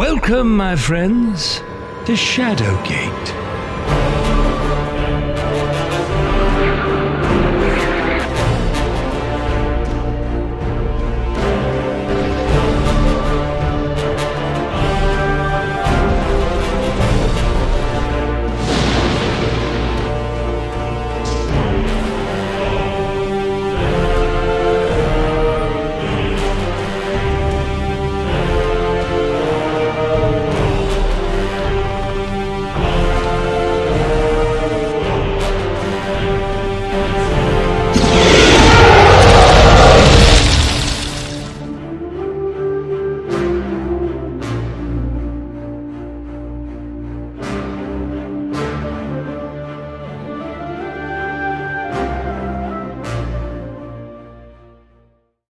Welcome, my friends, to Shadowgate.